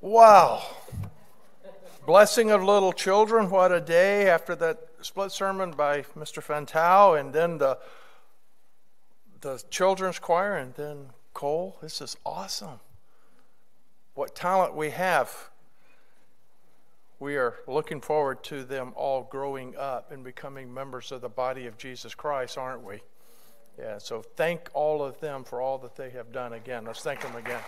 Wow. Blessing of little children, what a day after that split sermon by Mr. Fantau, and then the, the children's choir, and then Cole. This is awesome. What talent we have. We are looking forward to them all growing up and becoming members of the body of Jesus Christ, aren't we? Yeah, so thank all of them for all that they have done again. Let's thank them again.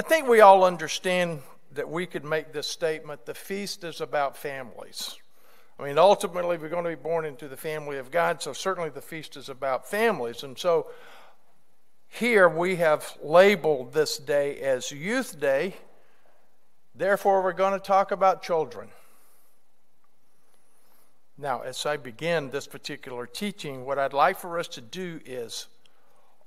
I think we all understand that we could make this statement the feast is about families. I mean, ultimately, we're going to be born into the family of God, so certainly the feast is about families. And so here we have labeled this day as Youth Day. Therefore, we're going to talk about children. Now, as I begin this particular teaching, what I'd like for us to do is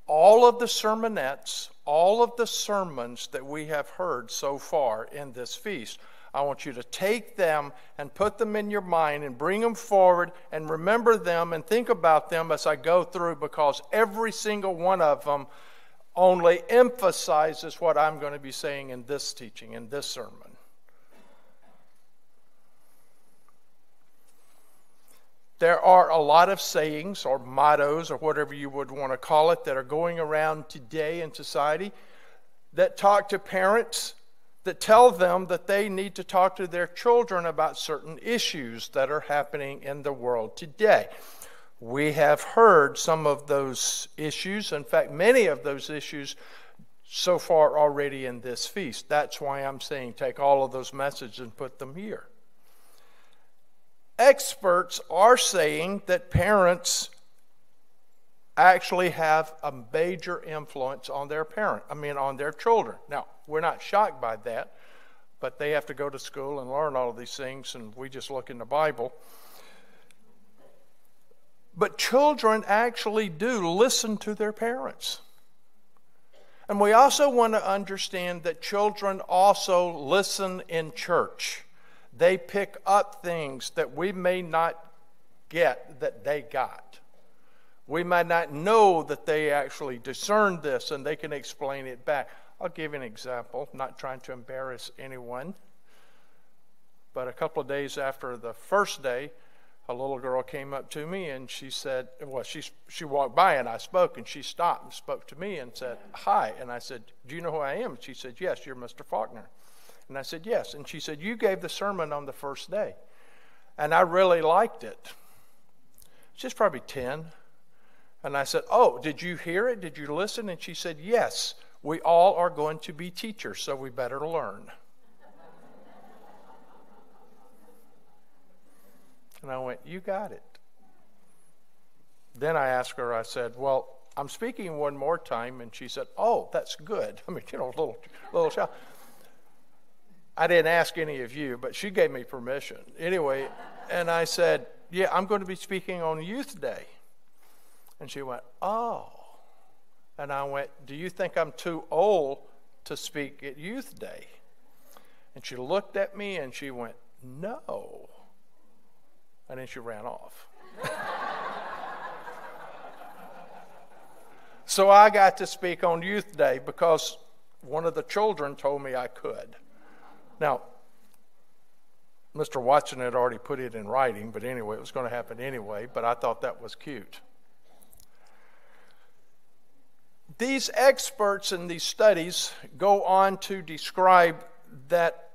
all of the sermonettes, all of the sermons that we have heard so far in this feast. I want you to take them and put them in your mind and bring them forward and remember them and think about them as I go through because every single one of them only emphasizes what I'm going to be saying in this teaching, in this sermon. There are a lot of sayings or mottos or whatever you would want to call it that are going around today in society that talk to parents that tell them that they need to talk to their children about certain issues that are happening in the world today. We have heard some of those issues, in fact, many of those issues so far already in this feast. That's why I'm saying take all of those messages and put them here experts are saying that parents actually have a major influence on their parent, I mean on their children. Now, we're not shocked by that, but they have to go to school and learn all of these things and we just look in the Bible. But children actually do listen to their parents. And we also want to understand that children also listen in church. They pick up things that we may not get that they got. We might not know that they actually discerned this and they can explain it back. I'll give you an example, not trying to embarrass anyone. But a couple of days after the first day, a little girl came up to me and she said, Well, she, she walked by and I spoke and she stopped and spoke to me and said, Hi. And I said, Do you know who I am? She said, Yes, you're Mr. Faulkner. And I said, Yes. And she said, You gave the sermon on the first day. And I really liked it. She's probably 10. And I said, Oh, did you hear it? Did you listen? And she said, Yes. We all are going to be teachers, so we better learn. and I went, You got it. Then I asked her, I said, Well, I'm speaking one more time. And she said, Oh, that's good. I mean, you know, a little, little child. I didn't ask any of you, but she gave me permission. Anyway, and I said, Yeah, I'm going to be speaking on Youth Day. And she went, Oh. And I went, Do you think I'm too old to speak at Youth Day? And she looked at me and she went, No. And then she ran off. so I got to speak on Youth Day because one of the children told me I could. Now, Mr. Watson had already put it in writing, but anyway, it was going to happen anyway, but I thought that was cute. These experts in these studies go on to describe that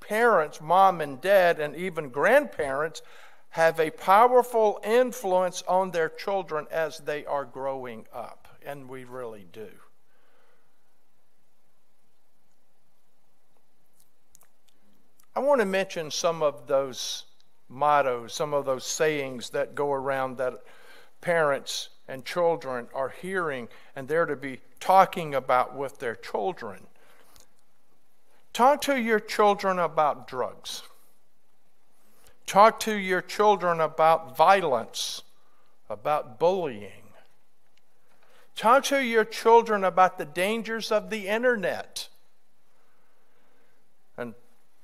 parents, mom and dad, and even grandparents have a powerful influence on their children as they are growing up, and we really do. I want to mention some of those mottos, some of those sayings that go around that parents and children are hearing and they're to be talking about with their children. Talk to your children about drugs. Talk to your children about violence, about bullying. Talk to your children about the dangers of the internet.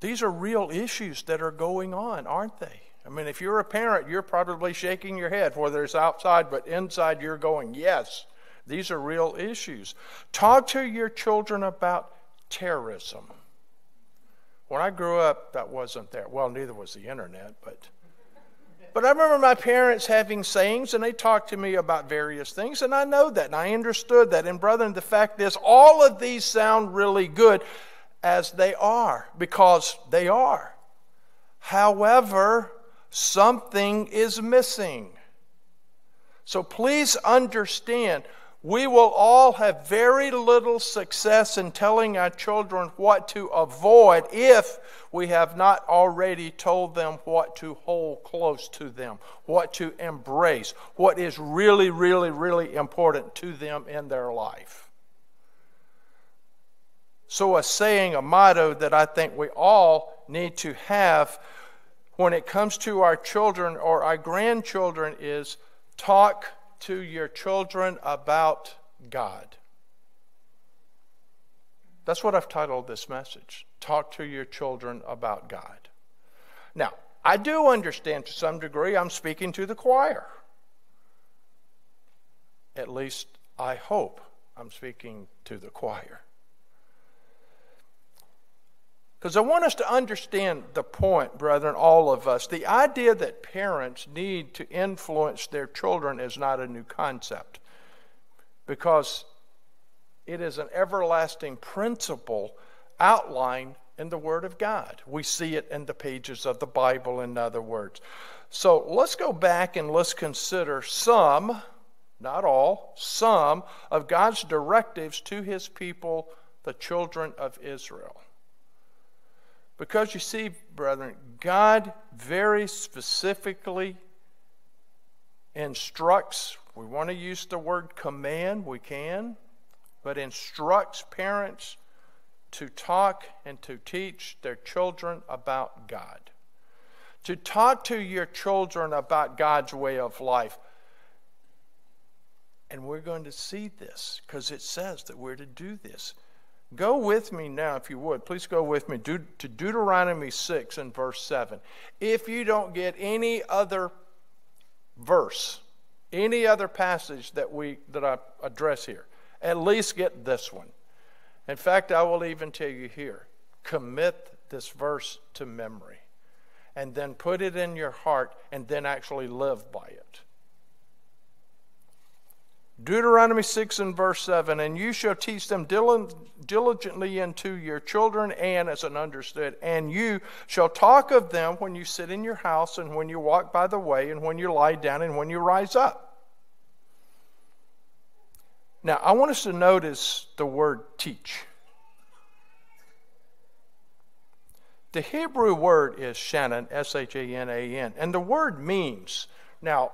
These are real issues that are going on, aren't they? I mean, if you're a parent, you're probably shaking your head, whether it's outside, but inside you're going, yes, These are real issues. Talk to your children about terrorism. When I grew up, that wasn't there. Well, neither was the internet, but. But I remember my parents having sayings, and they talked to me about various things, and I know that, and I understood that. And, brethren, the fact is, all of these sound really good as they are, because they are. However, something is missing. So please understand we will all have very little success in telling our children what to avoid if we have not already told them what to hold close to them, what to embrace, what is really, really, really important to them in their life. So, a saying, a motto that I think we all need to have when it comes to our children or our grandchildren is talk to your children about God. That's what I've titled this message Talk to Your Children About God. Now, I do understand to some degree I'm speaking to the choir. At least I hope I'm speaking to the choir. Because I want us to understand the point, brethren, all of us. The idea that parents need to influence their children is not a new concept, because it is an everlasting principle outlined in the Word of God. We see it in the pages of the Bible, in other words. So let's go back and let's consider some, not all, some of God's directives to His people, the children of Israel. Because you see, brethren, God very specifically instructs, we want to use the word command, we can, but instructs parents to talk and to teach their children about God. To talk to your children about God's way of life. And we're going to see this because it says that we're to do this. Go with me now, if you would. Please go with me to Deuteronomy 6 and verse 7. If you don't get any other verse, any other passage that, we, that I address here, at least get this one. In fact, I will even tell you here commit this verse to memory and then put it in your heart and then actually live by it. Deuteronomy 6 and verse 7 And you shall teach them diligently unto your children, and as an understood, and you shall talk of them when you sit in your house, and when you walk by the way, and when you lie down, and when you rise up. Now, I want us to notice the word teach. The Hebrew word is Shanan, S H A N A N, and the word means, now,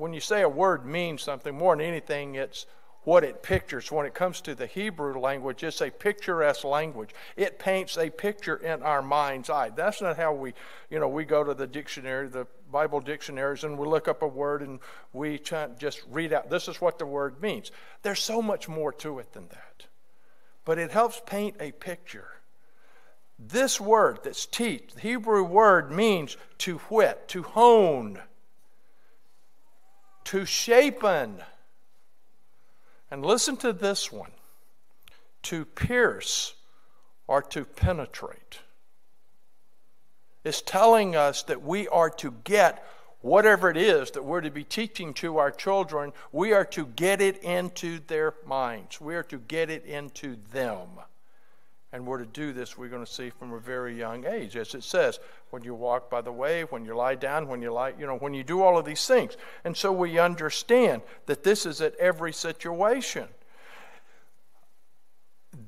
when you say a word means something, more than anything, it's what it pictures. When it comes to the Hebrew language, it's a picturesque language. It paints a picture in our mind's eye. That's not how we, you know, we go to the dictionary, the Bible dictionaries, and we look up a word and we just read out, this is what the word means. There's so much more to it than that. But it helps paint a picture. This word that's teach, the Hebrew word means to whet, to hone to shapen. And listen to this one to pierce or to penetrate. It's telling us that we are to get whatever it is that we're to be teaching to our children, we are to get it into their minds. We are to get it into them. And we're to do this, we're going to see from a very young age, as it says, when you walk by the way, when you lie down, when you lie, you know, when you do all of these things. And so we understand that this is at every situation.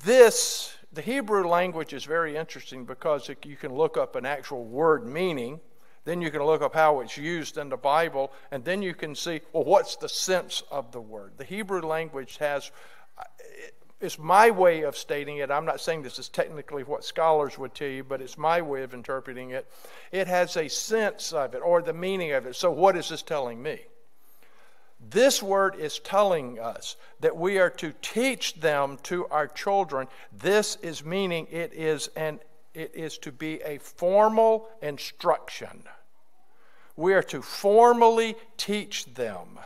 This, the Hebrew language is very interesting because you can look up an actual word meaning, then you can look up how it's used in the Bible, and then you can see, well, what's the sense of the word? The Hebrew language has it's my way of stating it. I'm not saying this is technically what scholars would tell you, but it's my way of interpreting it. It has a sense of it or the meaning of it. So, what is this telling me? This word is telling us that we are to teach them to our children. This is meaning it is an it is to be a formal instruction. We are to formally teach them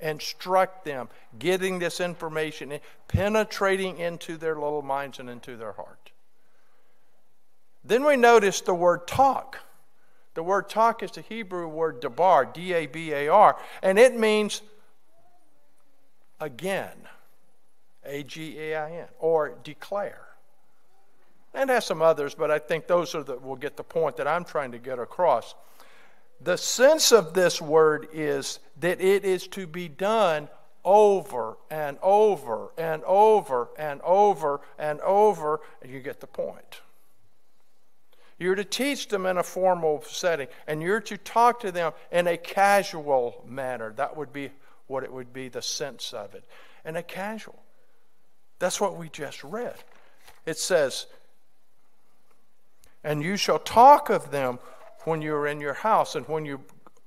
instruct them, getting this information, penetrating into their little minds and into their heart. Then we notice the word talk. The word talk is the Hebrew word dabar, D A B A R, and it means again, A G A I N, or declare. And has some others, but I think those are the, will get the point that I'm trying to get across. The sense of this word is that it is to be done over and over and over and over and over, and you get the point. You're to teach them in a formal setting, and you're to talk to them in a casual manner. That would be what it would be, the sense of it. In a casual. That's what we just read. It says, And you shall talk of them when you're in your house and when you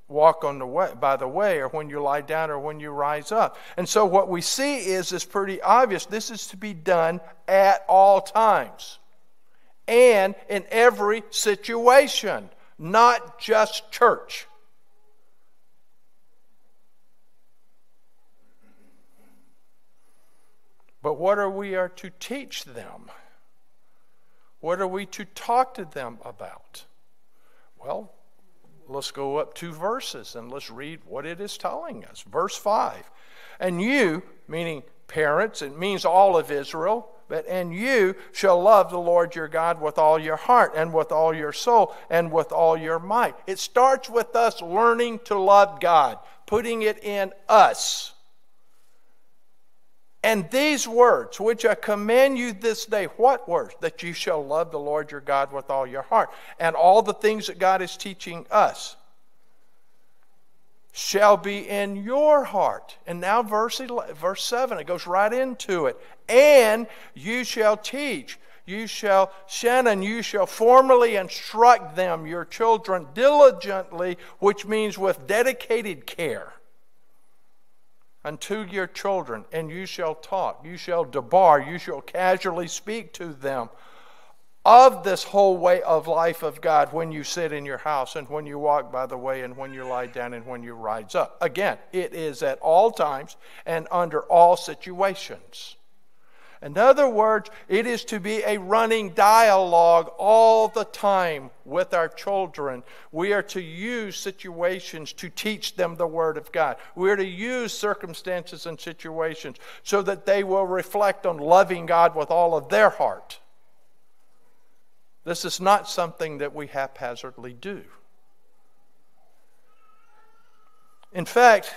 walk on the way by the way or when you lie down or when you rise up. And so what we see is is pretty obvious. This is to be done at all times and in every situation not just church. But what are we are to teach them? What are we to talk to them about well, let's go up two verses and let's read what it is telling us. Verse 5. And you, meaning parents, it means all of Israel, but and you shall love the Lord your God with all your heart and with all your soul and with all your might. It starts with us learning to love God, putting it in us. And these words, which I command you this day, what words? That you shall love the Lord your God with all your heart. And all the things that God is teaching us shall be in your heart. And now, verse, 11, verse 7, it goes right into it. And you shall teach. You shall, Shanan, you shall formally instruct them, your children, diligently, which means with dedicated care unto your children, and you shall talk, you shall dabar, you shall casually speak to them of this whole way of life of God when you sit in your house and when you walk by the way and when you lie down and when you rise up. Again, it is at all times and under all situations. In other words, it is to be a running dialogue all the time with our children. We are to use situations to teach them the Word of God. We are to use circumstances and situations so that they will reflect on loving God with all of their heart. This is not something that we haphazardly do. In fact,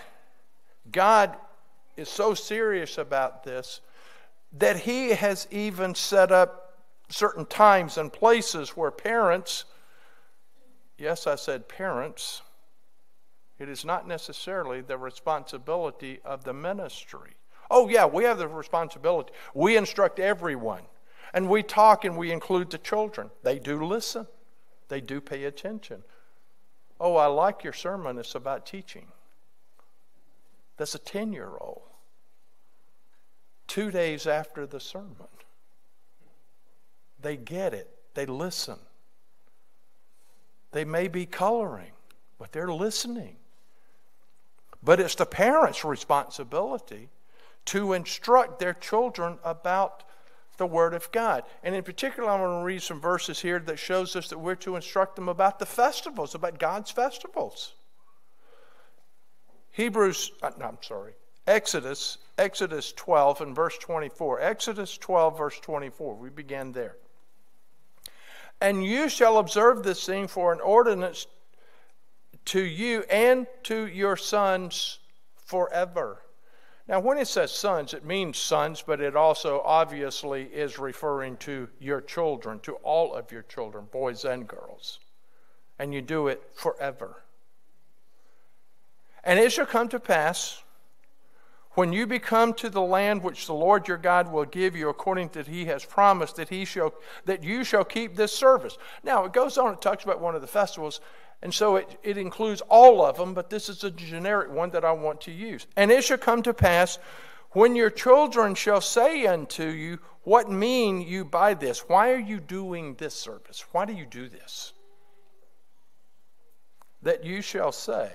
God is so serious about this that he has even set up certain times and places where parents, yes, I said parents, it is not necessarily the responsibility of the ministry. Oh, yeah, we have the responsibility. We instruct everyone, and we talk and we include the children. They do listen, they do pay attention. Oh, I like your sermon, it's about teaching. That's a 10 year old two days after the sermon. They get it, they listen. They may be coloring, but they're listening. But it's the parents' responsibility to instruct their children about the Word of God. And in particular, I'm going to read some verses here that shows us that we're to instruct them about the festivals, about God's festivals. Hebrews, uh, I'm sorry, Exodus, Exodus 12 and verse 24. Exodus 12, verse 24. We began there. And you shall observe this thing for an ordinance to you and to your sons forever. Now, when it says sons, it means sons, but it also obviously is referring to your children, to all of your children, boys and girls. And you do it forever. And it shall come to pass when you become to the land which the Lord your God will give you according to that he has promised that he shall that you shall keep this service. Now it goes on, it talks about one of the festivals, and so it, it includes all of them, but this is a generic one that I want to use. And it shall come to pass when your children shall say unto you, What mean you by this? Why are you doing this service? Why do you do this? That you shall say,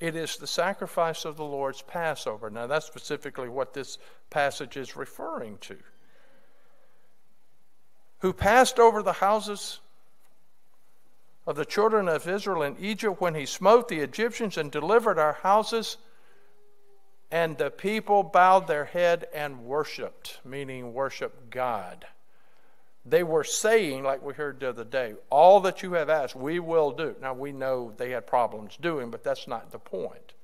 It is the sacrifice of the Lord's Passover. Now, that's specifically what this passage is referring to. Who passed over the houses of the children of Israel in Egypt when he smote the Egyptians and delivered our houses. And the people bowed their head and worshiped, meaning worship God. They were saying, like we heard the other day, all that you have asked, we will do. Now, we know they had problems doing, but that's not the point.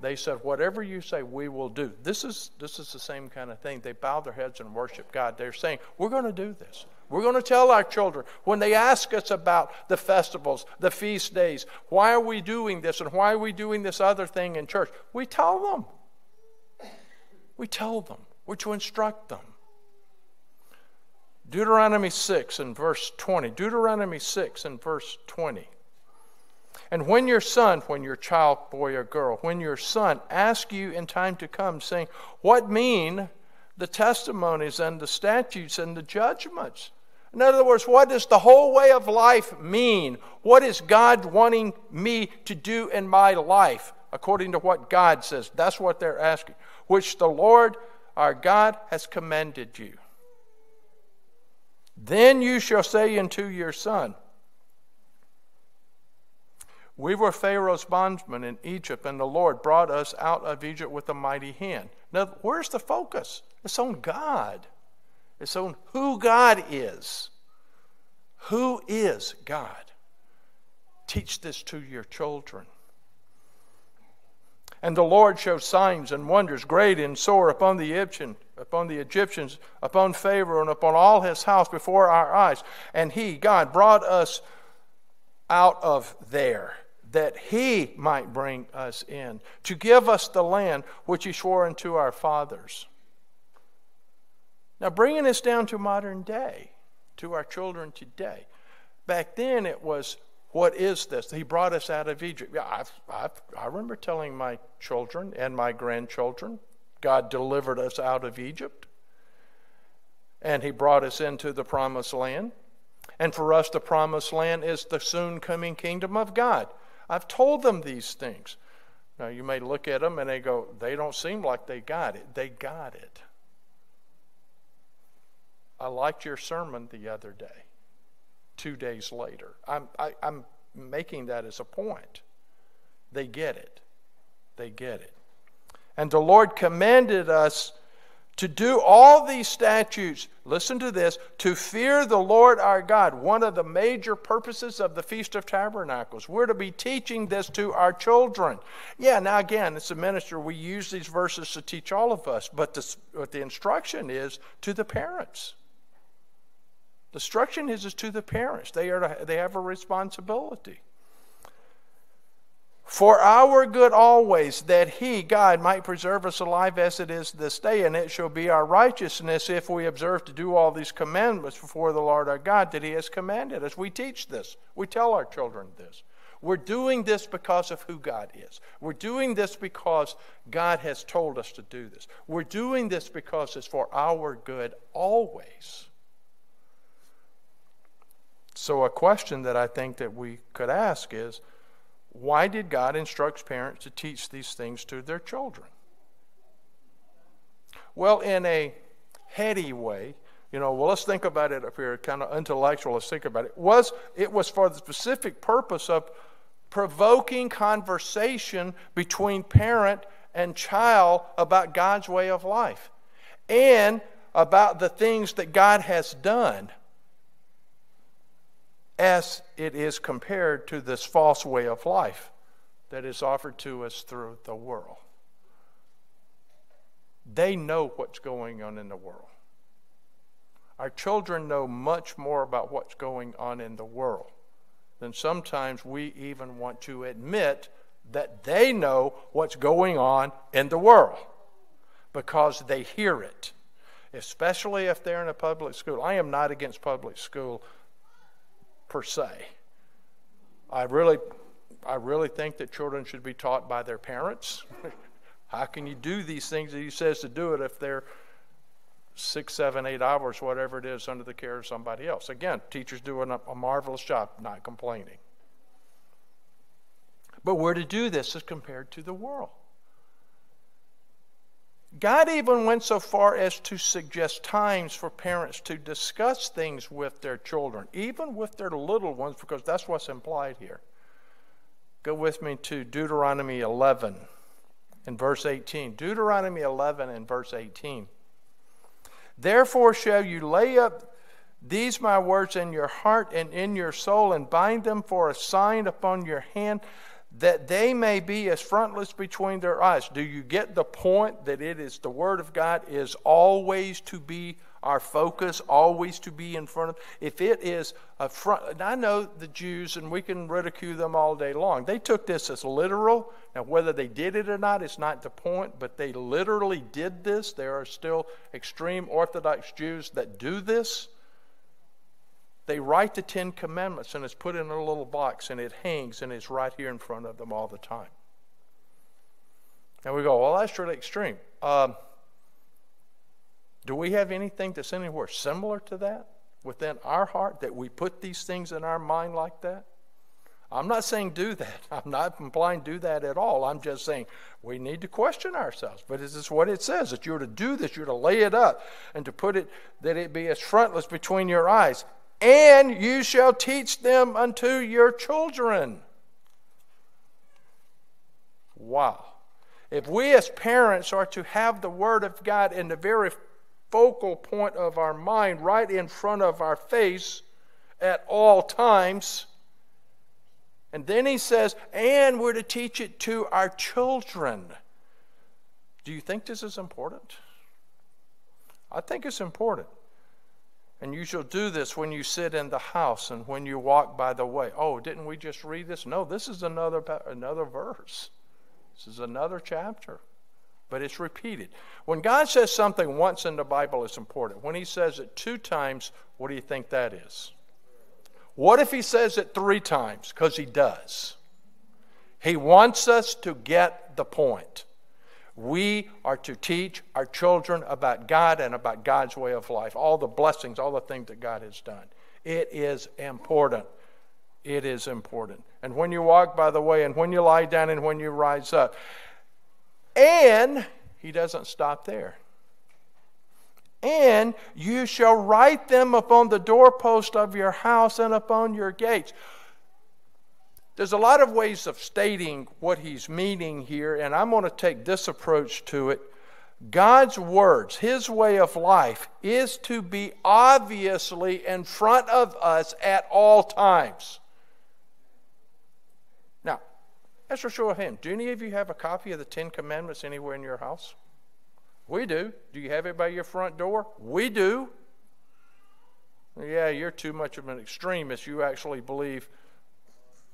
They said, whatever you say, we will do. This is, this is the same kind of thing. They bow their heads and worship God. They're saying, we're going to do this. We're going to tell our children when they ask us about the festivals, the feast days, why are we doing this and why are we doing this other thing in church? We tell them. We tell them. We're to instruct them. Deuteronomy 6 and verse 20. Deuteronomy 6 and verse 20. And when your son, when your child, boy or girl, when your son asks you in time to come, saying, What mean the testimonies and the statutes and the judgments? In other words, what does the whole way of life mean? What is God wanting me to do in my life according to what God says? That's what they're asking, which the Lord our God has commanded you. Then you shall say unto your son, We were Pharaoh's bondsmen in Egypt, and the Lord brought us out of Egypt with a mighty hand. Now, where's the focus? It's on God, it's on who God is. Who is God? Teach this to your children. And the Lord showed signs and wonders great and sore upon the Egyptian, upon the Egyptians, upon Pharaoh, and upon all his house before our eyes. And he, God, brought us out of there, that he might bring us in, to give us the land which he swore unto our fathers. Now, bringing this down to modern day, to our children today. Back then, it was what is this? He brought us out of Egypt. Yeah, I've, I've, i remember telling my children and my grandchildren, God delivered us out of Egypt, and He brought us into the promised land. And for us, the promised land is the soon coming kingdom of God. I've told them these things. Now, you may look at them and they go, they don't seem like they got it. They got it. I liked your sermon the other day two days later. I'm, I, i am making that as a point. They get it. They get it. And the Lord commanded us to do all these statutes, listen to this, to fear the Lord our God. One of the major purposes of the Feast of Tabernacles. We're to be teaching this to our children. Yeah, now again, as a minister, we use these verses to teach all of us, but the, but the instruction is to the parents. The instruction is, is to the parents. They, are to, they have a responsibility. For our good always, that He, God, might preserve us alive as it is this day, and it shall be our righteousness if we observe to do all these commandments before the Lord our God that He has commanded us. We teach this, we tell our children this. We're doing this because of who God is. We're doing this because God has told us to do this. We're doing this because it's for our good always. So a question that I think that we could ask is why did God instruct parents to teach these things to their children? Well, in a heady way, you know, well, let's think about it up here, kind of intellectual. Let's think about it. Was it was for the specific purpose of provoking conversation between parent and child about God's way of life and about the things that God has done as it is compared to this false way of life that is offered to us through the world. They know what's going on in the world. Our children know much more about what's going on in the world than sometimes we even want to admit that they know what's going on in the world because they hear it, especially if they're in a public school. I am not against public school per se. I really, I really think that children should be taught by their parents. How can you do these things that he says to do it if they're six, seven, eight hours, whatever it is, under the care of somebody else? Again, teachers doing a, marvelous job, not complaining. But we're to do this as compared to the world. God even went so far as to suggest times for parents to discuss things with their children, even with their little ones, because that's what's implied here. Go with me to Deuteronomy 11 and verse 18. Deuteronomy 11 and verse 18. Therefore shall you lay up these my words in your heart and in your soul, and bind them for a sign upon your hand, that they may be as frontlets between their eyes. Do you get the point that it is the Word of God is always to be our focus, always to be in front of? If it is a front, and I know the Jews, and we can ridicule them all day long. They took this as literal. Now, whether they did it or not it's not the point, but they literally did this. There are still extreme Orthodox Jews that do this. They write the Ten Commandments and it's put in a little box and it hangs and it's right here in front of them all the time. And we go, well, that's really extreme. Um, do we have anything that's anywhere similar to that within our heart that we put these things in our mind like that? I'm not saying do that. I'm not implying do that at all. I'm just saying we need to question ourselves. But is this what it says? That you're to do this, you're to lay it up, and to put it that it be as frontlets between your eyes and you shall teach them unto your children. Wow. If we as parents are to have the Word of God in the very focal point of our mind, right in front of our face at all times, and then he says, and we're to teach it to our children. Do you think this is important? I think it's important. And you shall do this when you sit in the house and when you walk by the way. Oh, didn't we just read this? No, this is another, another verse. This is another chapter. But it's repeated. When God says something once in the Bible, it's important. When He says it two times, what do you think that is? What if He says it three times? Because He does. He wants us to get the point. We are to teach our children about God and about God's way of life, all the blessings, all the things that God has done. It is important. It is important. And when you walk by the way, and when you lie down, and when you rise up. And he doesn't stop there. And you shall write them upon the doorpost of your house and upon your gates. There's a lot of ways of stating what he's meaning here, and I'm going to take this approach to it. God's words, his way of life, is to be obviously in front of us at all times. Now, as a show of hands, do any of you have a copy of the Ten Commandments anywhere in your house? We do. Do you have it by your front door? We do. Yeah, you're too much of an extremist. You actually believe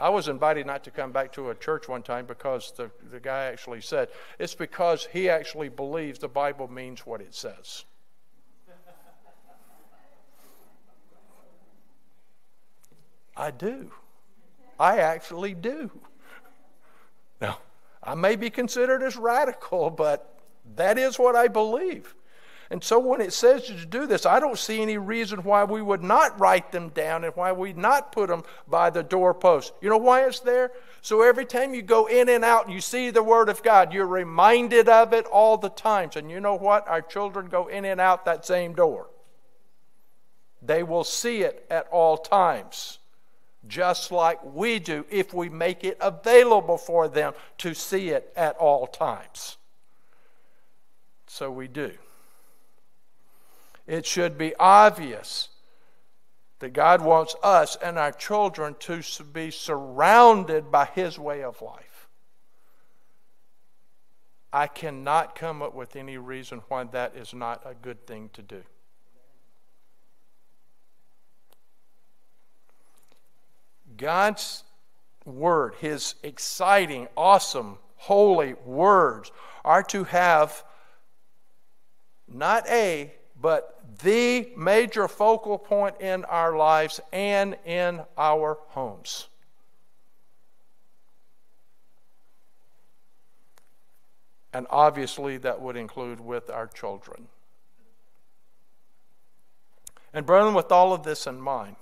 I was invited not to come back to a church one time because the, the guy actually said, it's because he actually believes the Bible means what it says. I do. I actually do. Now, I may be considered as radical, but that is what I believe. And so when it says to do this, I don't see any reason why we would not write them down and why we'd not put them by the doorpost. You know why it's there? So every time you go in and out you see the Word of God, you're reminded of it all the times. And you know what? Our children go in and out that same door. They will see it at all times, just like we do if we make it available for them to see it at all times. So we do it should be obvious that God wants us and our children to be surrounded by His way of life. I cannot come up with any reason why that is not a good thing to do. God's word, His exciting, awesome, holy words, are to have not a, but the major focal point in our lives and in our homes. And obviously, that would include with our children. And, brethren, with all of this in mind,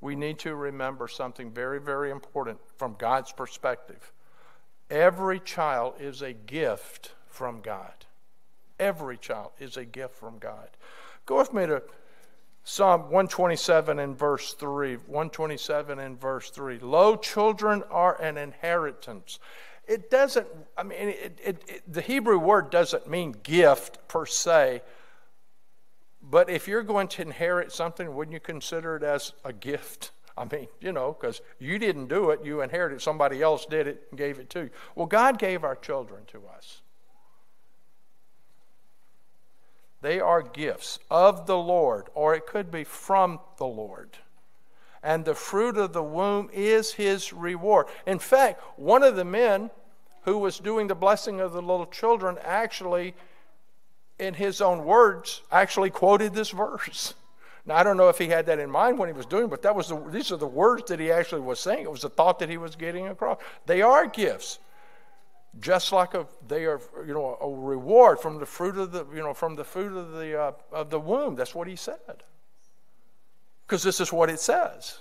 we need to remember something very, very important from God's perspective. Every child is a gift from God. Every child is a gift from God. Go with me to Psalm 127 and verse 3. 127 and verse 3. Lo, children are an inheritance. It doesn't, I mean, it, it, it, the Hebrew word doesn't mean gift per se, but if you're going to inherit something, wouldn't you consider it as a gift? I mean, you know, because you didn't do it, you inherited, somebody else did it and gave it to you. Well, God gave our children to us. They are gifts of the Lord, or it could be from the Lord. And the fruit of the womb is his reward. In fact, one of the men who was doing the blessing of the little children actually, in his own words, actually quoted this verse. Now, I don't know if he had that in mind when he was doing, it, but that was the, these are the words that he actually was saying. It was the thought that he was getting across. They are gifts just like a they are you know a reward from the fruit of the you know from the fruit of the uh, of the womb. That's what he said. Because this is what it says.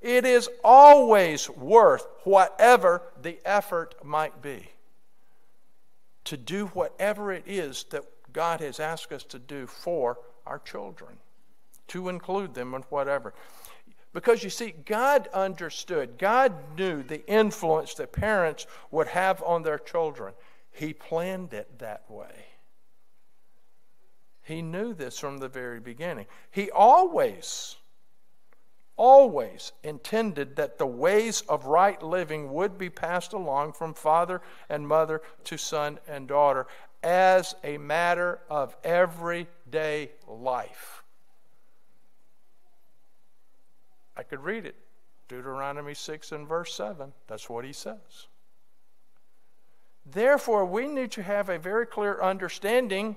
It is always worth whatever the effort might be to do whatever it is that God has asked us to do for our children to include them in whatever because you see, God understood, God knew the influence that parents would have on their children. He planned it that way. He knew this from the very beginning. He always, always intended that the ways of right living would be passed along from father and mother to son and daughter as a matter of everyday life. I could read it. Deuteronomy 6 and verse 7. That's what he says. Therefore, we need to have a very clear understanding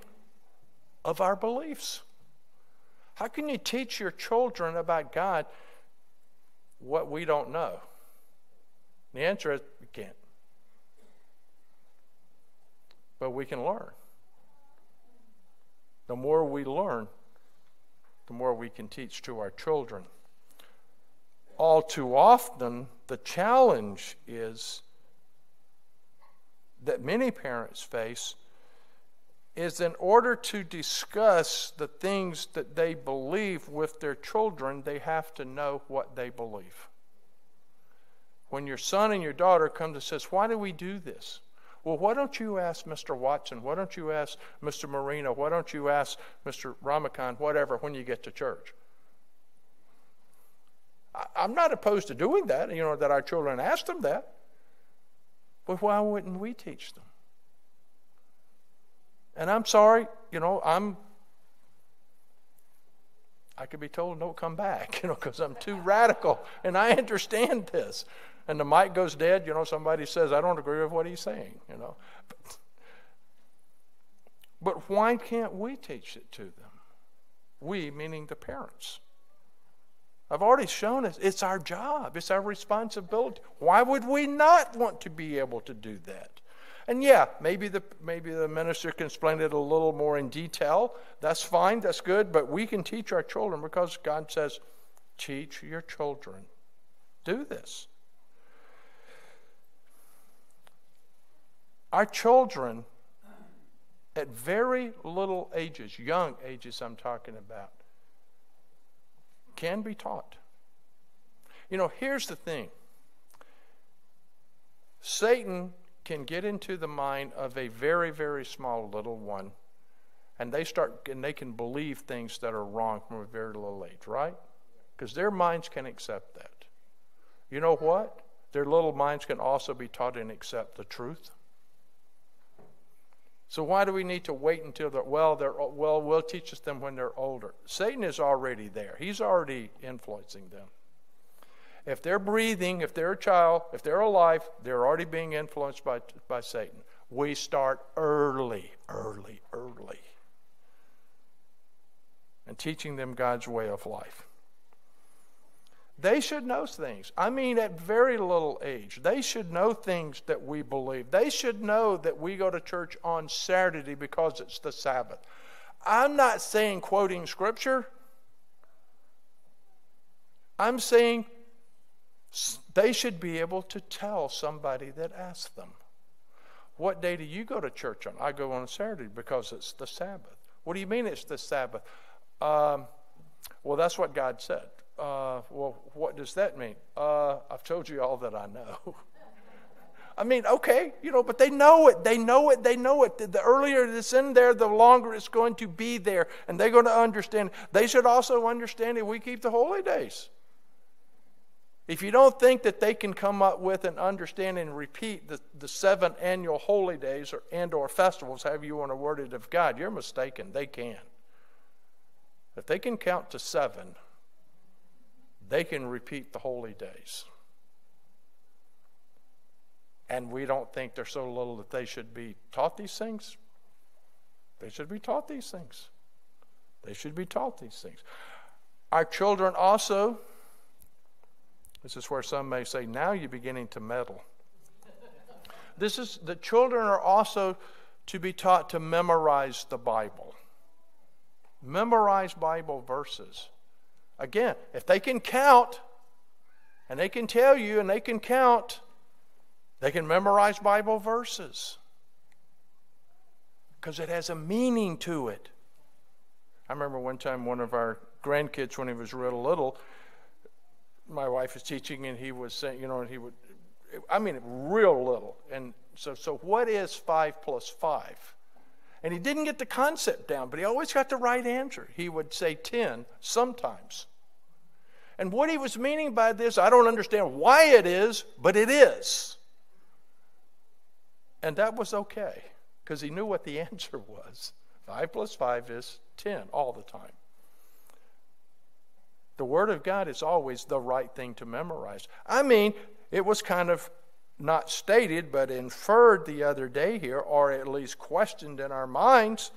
of our beliefs. How can you teach your children about God what we don't know? The answer is we can't. But we can learn. The more we learn, the more we can teach to our children all too often, the challenge is that many parents face is in order to discuss the things that they believe with their children, they have to know what they believe. When your son and your daughter come to says, "Why do we do this?" Well, why don't you ask Mr. Watson? Why don't you ask Mr. Marino? Why don't you ask Mr. Ramakan? Whatever when you get to church. I'm not opposed to doing that, you know, that our children ask them that. But why wouldn't we teach them? And I'm sorry, you know, I'm I could be told don't come back, you know, because I'm too radical. And I understand this. And the mic goes dead, you know, somebody says, I don't agree with what he's saying, you know. But, but why can't we teach it to them? We, meaning the parents. I've already shown us it's our job, it's our responsibility. Why would we not want to be able to do that? And yeah, maybe the maybe the minister can explain it a little more in detail. That's fine, that's good, but we can teach our children because God says, teach your children. Do this. Our children at very little ages, young ages I'm talking about, can be taught. You know, here's the thing Satan can get into the mind of a very, very small little one, and they start and they can believe things that are wrong from a very little age, right? Because their minds can accept that. You know what? Their little minds can also be taught and accept the truth. So why do we need to wait until they're well? They're well. We'll teach them when they're older. Satan is already there. He's already influencing them. If they're breathing, if they're a child, if they're alive, they're already being influenced by by Satan. We start early, early, early, and teaching them God's way of life. They should know things. I mean, at very little age, they should know things that we believe. They should know that we go to church on Saturday because it's the Sabbath. I'm not saying quoting scripture. I'm saying they should be able to tell somebody that asks them. What day do you go to church on? I go on Saturday because it's the Sabbath. What do you mean it's the Sabbath? Um, well, that's what God said. Uh, well, what does that mean? Uh, I've told you all that I know. I mean, okay, you know, but they know it. They know it. They know it. The earlier it's in there, the longer it's going to be there. And they're going to understand. They should also understand that we keep the holy days. If you don't think that they can come up with and understand and repeat the, the seven annual holy days or, and or festivals, however you want to word it, of God, you're mistaken. They can. If they can count to seven, they can repeat the holy days. And we don't think they're so little that they should be taught these things. They should be taught these things. They should be taught these things. Our children also this is where some may say, now you're beginning to meddle. this is the children are also to be taught to memorize the Bible. Memorize Bible verses. Again, if they can count, and they can tell you, and they can count, they can memorize Bible verses. Because it has a meaning to it. I remember one time one of our grandkids, when he was real little, my wife was teaching, and he was saying, you know, and he would, I mean, real little. And so, so what is five plus five? And he didn't get the concept down, but he always got the right answer. He would say 10 sometimes. And what he was meaning by this, I don't understand why it is, but it is. And that was okay because he knew what the answer was. 5 plus 5 is 10 all the time. The Word of God is always the right thing to memorize. I mean, it was kind of not stated, but inferred the other day here, or at least questioned in our minds.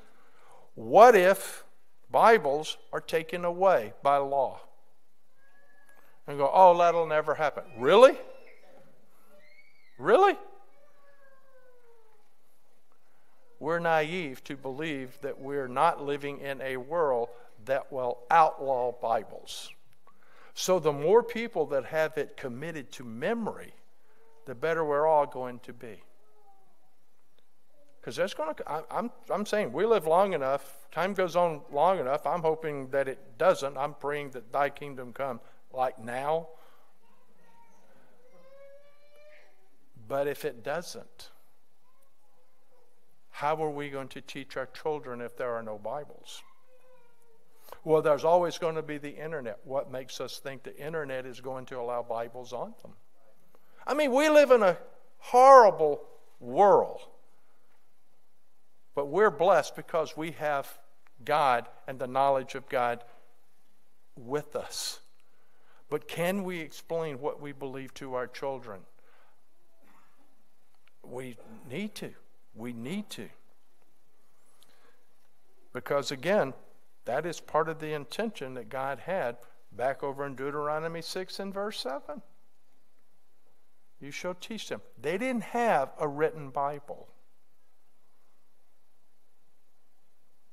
What if Bibles are taken away by law? And go, oh, that'll never happen. Really? Really? We're naive to believe that we're not living in a world that will outlaw Bibles. So the more people that have it committed to memory, the better we're all going to be. Because that's going to, I'm, I'm saying we live long enough, time goes on long enough. I'm hoping that it doesn't. I'm praying that thy kingdom come like now. But if it doesn't, how are we going to teach our children if there are no Bibles? Well, there's always going to be the internet. What makes us think the internet is going to allow Bibles on them? I mean, we live in a horrible world. But we're blessed because we have God and the knowledge of God with us. But can we explain what we believe to our children? We need to. We need to. Because again, that is part of the intention that God had back over in Deuteronomy 6 and verse 7. You shall teach them. They didn't have a written Bible,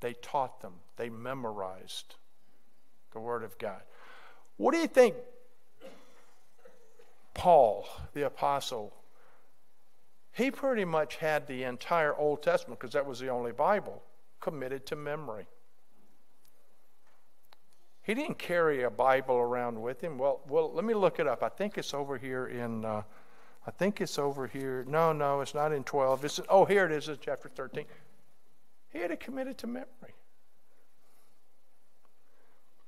they taught them, they memorized the Word of God. What do you think Paul, the apostle, he pretty much had the entire Old Testament, because that was the only Bible, committed to memory. He didn't carry a Bible around with him. Well, well, let me look it up. I think it's over here in. Uh, I think it's over here. No, no, it's not in 12. It's oh, here it is. It's chapter 13. He had it committed to memory.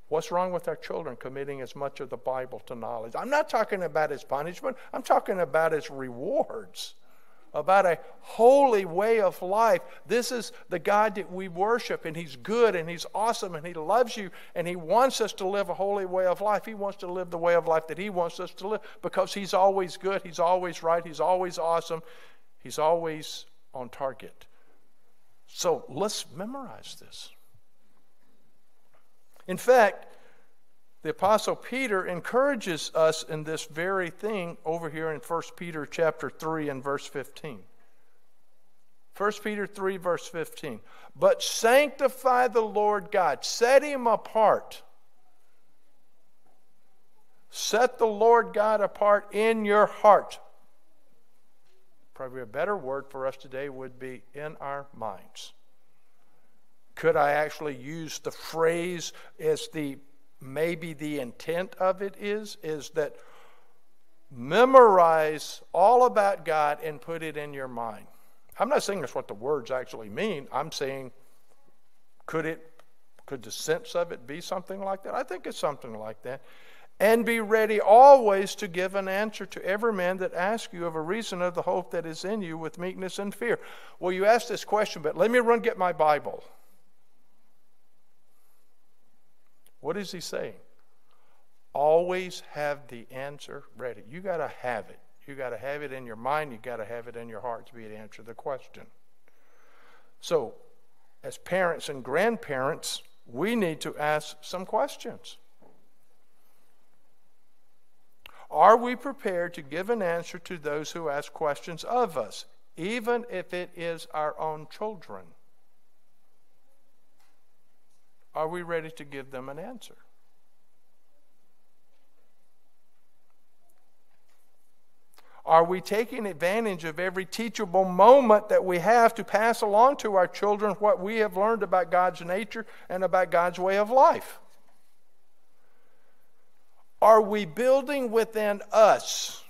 What's wrong with our children committing as much of the Bible to knowledge? I'm not talking about as punishment. I'm talking about as rewards about a holy way of life. This is the God that we worship, and He's good and He's awesome and He loves you and He wants us to live a holy way of life. He wants to live the way of life that He wants us to live because He's always good, He's always right, He's always awesome, He's always on target. So let's memorize this. In fact, the apostle Peter encourages us in this very thing over here in 1 Peter chapter 3 and verse 15. 1 Peter 3 verse 15. But sanctify the Lord God, set him apart Set the Lord God apart in your heart. Probably a better word for us today would be in our minds. Could I actually use the phrase as the maybe the intent of it is? Is that memorize all about God and put it in your mind. I'm not saying that's what the words actually mean. I'm saying could it could the sense of it be something like that? I think it's something like that. And be ready always to give an answer to every man that asks you of a reason of the hope that is in you with meekness and fear. Well, you asked this question, but let me run get my Bible. What is he saying? Always have the answer ready. You got to have it. You got to have it in your mind. You got to have it in your heart to be able to answer the question. So, as parents and grandparents, we need to ask some questions. Are we prepared to give an answer to those who ask questions of us, even if it is our own children? Are we ready to give them an answer? Are we taking advantage of every teachable moment that we have to pass along to our children what we have learned about God's nature and about God's way of life? Are we building within us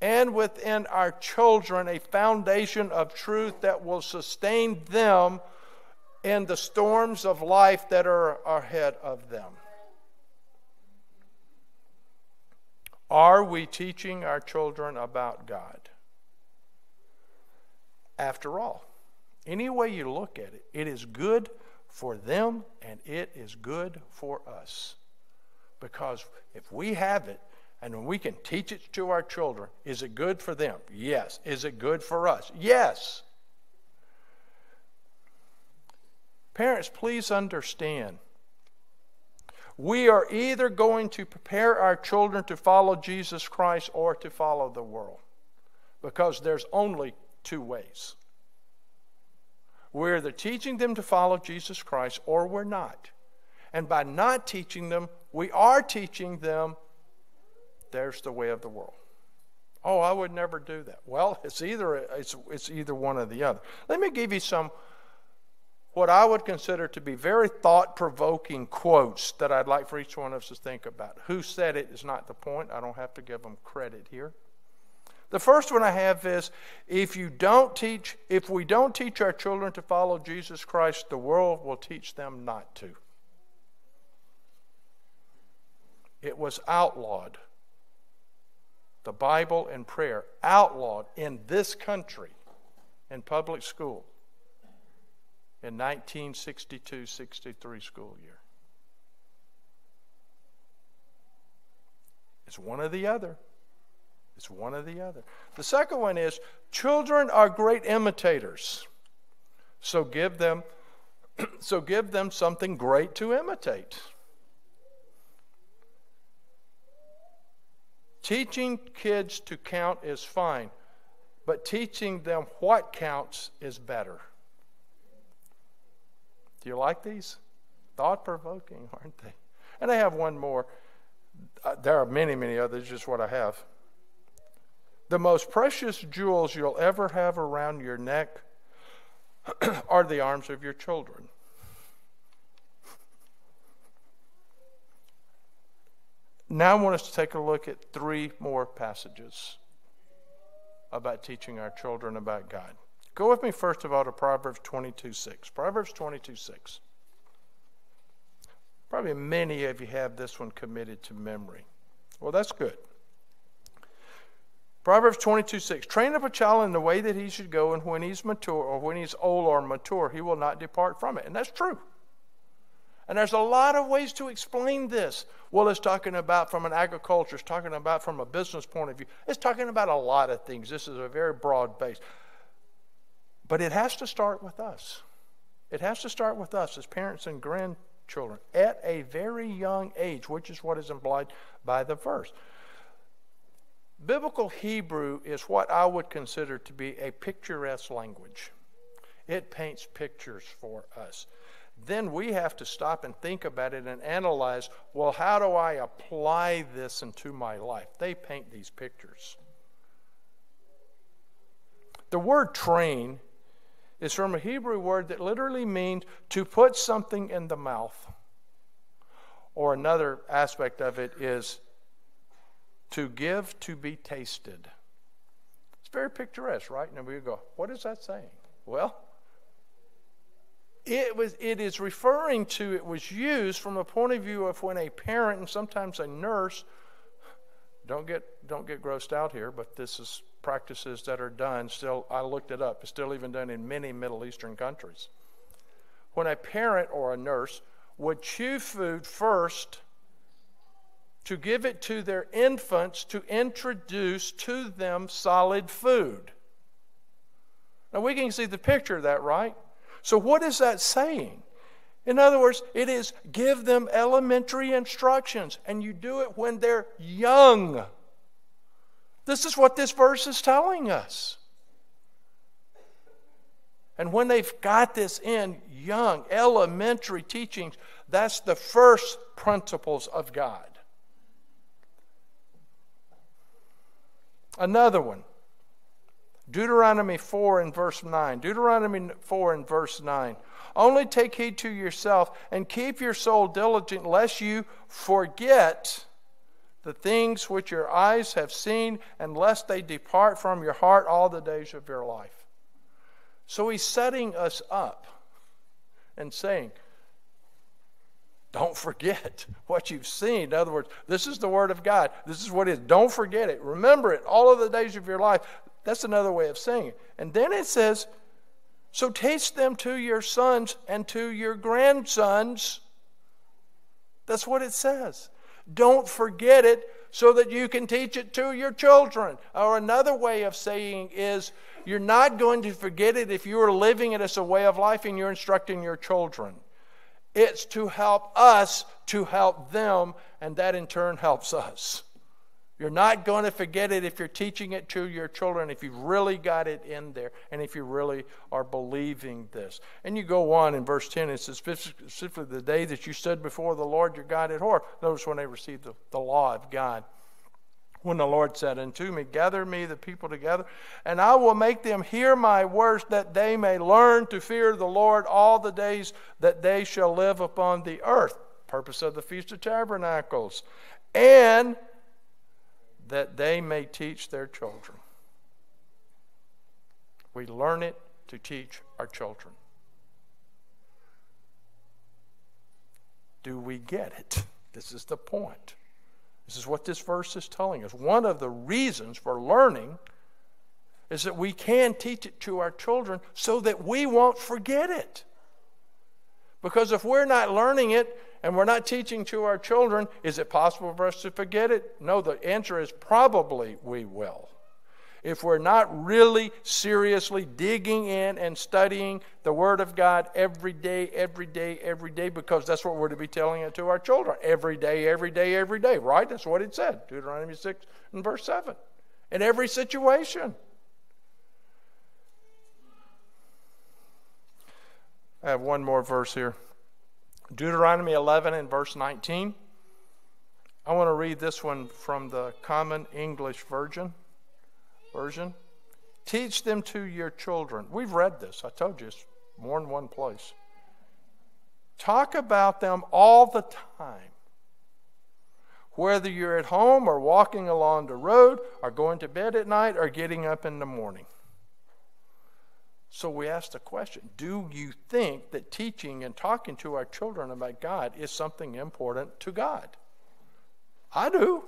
and within our children a foundation of truth that will sustain them in the storms of life that are ahead of them? Are we teaching our children about God? After all, any way you look at it, it is good for them and it is good for us. Because if we have it and we can teach it to our children, is it good for them? Yes. Is it good for us? Yes. Parents, please understand we are either going to prepare our children to follow Jesus Christ or to follow the world. Because there's only two ways. We're either teaching them to follow Jesus Christ or we're not. And by not teaching them, we are teaching them there's the way of the world. Oh, I would never do that. Well, it's either it's, it's either one or the other. Let me give you some what I would consider to be very thought provoking quotes that I'd like for each one of us to think about. Who said it is not the point. I don't have to give them credit here. The first one I have is if you don't teach, if we don't teach our children to follow Jesus Christ, the world will teach them not to. It was outlawed. The Bible and prayer outlawed in this country in public school in 1962 63 school year. It's one or the other. It's one or the other. The second one is children are great imitators. So give them so give them something great to imitate. Teaching kids to count is fine, but teaching them what counts is better. Do you like these? Thought provoking, aren't they? And I have one more. Uh, there are many, many others, just what I have. The most precious jewels you'll ever have around your neck are the arms of your children. Now I want us to take a look at three more passages about teaching our children about God. Go with me, first of all, to Proverbs 22 6. Proverbs 22 6. Probably many of you have this one committed to memory. Well, that's good. Proverbs 22 6. Train up a child in the way that he should go, and when he's mature, or when he's old or mature, he will not depart from it. And that's true. And there's a lot of ways to explain this. Well, it's talking about from an agriculture, it's talking about from a business point of view, it's talking about a lot of things. This is a very broad base. But it has to start with us. It has to start with us as parents and grandchildren at a very young age, which is what is implied by the verse. Biblical Hebrew is what I would consider to be a picturesque language. It paints pictures for us. then we have to stop and think about it and analyze well, how do I apply this into my life? They paint these pictures. The word train is from a Hebrew word that literally means to put something in the mouth. Or another aspect of it is to give to be tasted. It's very picturesque, right? And we go, what is that saying? Well, it was it is referring to it was used from a point of view of when a parent and sometimes a nurse don't get don't get grossed out here but this is practices that are done still i looked it up it's still even done in many middle eastern countries when a parent or a nurse would chew food first to give it to their infants to introduce to them solid food now we can see the picture of that right so, what is that saying? In other words, it is give them elementary instructions, and you do it when they're young. This is what this verse is telling us. And when they've got this in young, elementary teachings, that's the first principles of God. Another one Deuteronomy 4 and verse 9. Deuteronomy 4 and verse 9. Only take heed to yourself and keep your soul diligent, lest you forget the things which your eyes have seen, and lest they depart from your heart all the days of your life. So he's setting us up and saying, don't forget what you've seen. In other words, this is the Word of God. This is what it is. Don't forget it. Remember it all of the days of your life. That's another way of saying it. And then it says, So taste them to your sons and to your grandsons. That's what it says. Don't forget it so that you can teach it to your children. Or another way of saying is, you're not going to forget it if you are living it as a way of life and you're instructing your children. It's to help us to help them, and that in turn helps us. You're not going to forget it if you're teaching it to your children, if you've really got it in there, and if you really are believing this. And you go on in verse 10, it says, specifically the day that you stood before the Lord your God at Horeb. Notice when they received the, the law of God. When the Lord said unto me, Gather me the people together, and I will make them hear my words, that they may learn to fear the Lord all the days that they shall live upon the earth. Purpose of the Feast of Tabernacles. And that they may teach their children. We learn it to teach our children. Do we get it? This is the point. This is what this verse is telling us. One of the reasons for learning is that we can teach it to our children so that we won't forget it. Because if we're not learning it and we're not teaching to our children, is it possible for us to forget it? No, the answer is probably we will. If we're not really seriously digging in and studying the Word of God every day, every day, every day, because that's what we're to be telling it to our children every day, every day, every day, right? That's what it said, Deuteronomy 6 and verse 7. In every situation. I have one more verse here Deuteronomy 11 and verse 19. I want to read this one from the Common English Version. Version. Teach them to your children. We've read this. I told you it's more than one place. Talk about them all the time. Whether you're at home or walking along the road or going to bed at night or getting up in the morning. So we ask the question Do you think that teaching and talking to our children about God is something important to God? I do.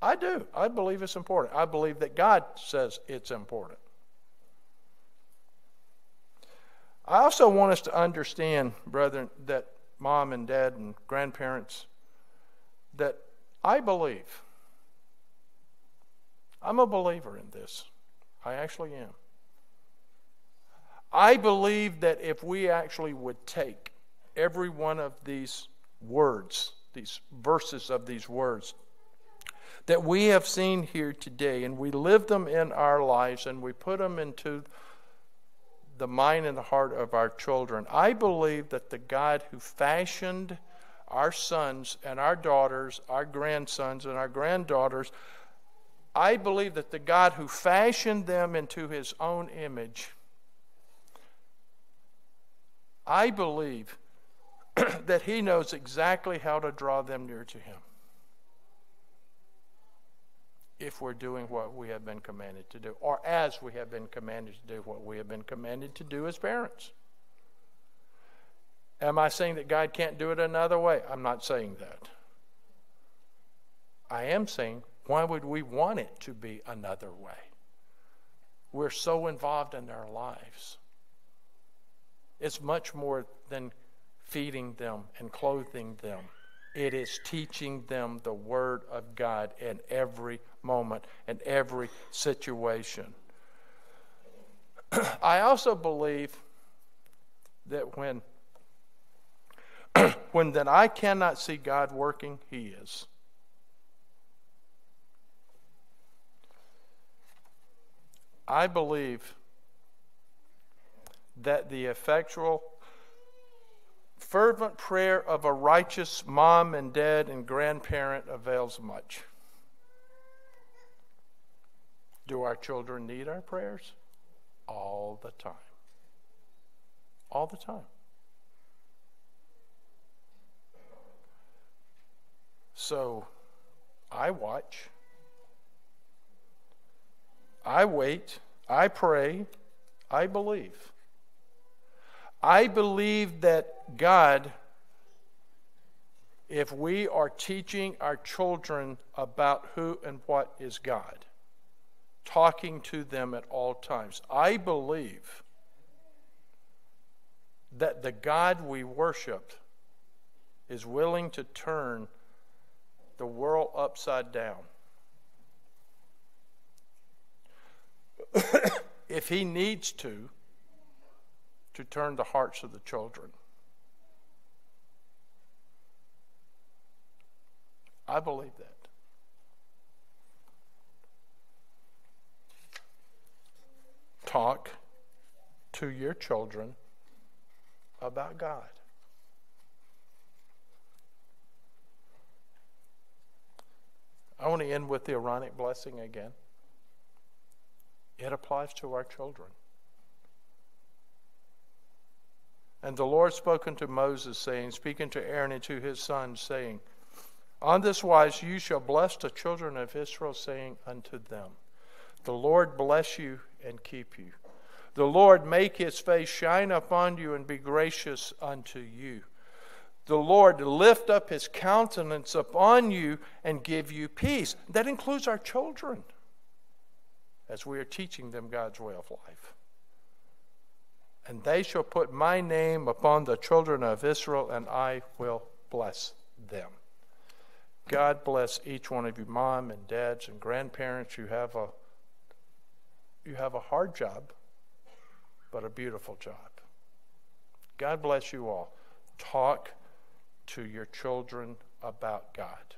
I do. I believe it's important. I believe that God says it's important. I also want us to understand, brethren, that mom and dad and grandparents, that I believe. I'm a believer in this. I actually am. I believe that if we actually would take every one of these words, these verses of these words, that we have seen here today, and we live them in our lives and we put them into the mind and the heart of our children. I believe that the God who fashioned our sons and our daughters, our grandsons and our granddaughters, I believe that the God who fashioned them into his own image, I believe that he knows exactly how to draw them near to him if we're doing what we have been commanded to do, or as we have been commanded to do what we have been commanded to do as parents. Am I saying that God can't do it another way? I'm not saying that. I am saying, why would we want it to be another way? We're so involved in their lives. It's much more than feeding them and clothing them. It is teaching them the Word of God in every moment, in every situation. I also believe that when when that I cannot see God working, He is. I believe that the effectual, fervent prayer of a righteous mom and dad and grandparent avails much. Do our children need our prayers? All the time. All the time. So I watch, I wait, I pray, I believe. I believe that God, if we are teaching our children about who and what is God, talking to them at all times, I believe that the God we worship is willing to turn the world upside down. if he needs to, to turn the hearts of the children. I believe that. Talk to your children about God. I want to end with the Aaronic blessing again. It applies to our children. And the Lord spoke unto Moses, saying, speaking to Aaron and to his sons, saying, On this wise you shall bless the children of Israel, saying unto them, The Lord bless you and keep you. The Lord make his face shine upon you and be gracious unto you the Lord lift up his countenance upon you and give you peace. That includes our children as we are teaching them God's way of life. And they shall put my name upon the children of Israel, and I will bless them. God bless each one of you, mom and dads and grandparents. You have a you have a hard job, but a beautiful job. God bless you all. Talk to your children about God.